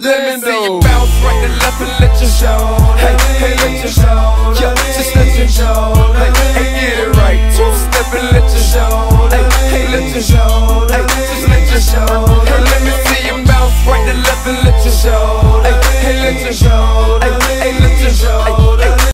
Let me see you bounce right to left and let your show. Hey, hey, let your show. Yeah, just let your show. Hey, hey, get it right. Two step and let your show. Hey, hey, let your show. Hey, just let your show. Hey, let me see you bounce right to left and let your show. Hey, hey, let your show. Hey,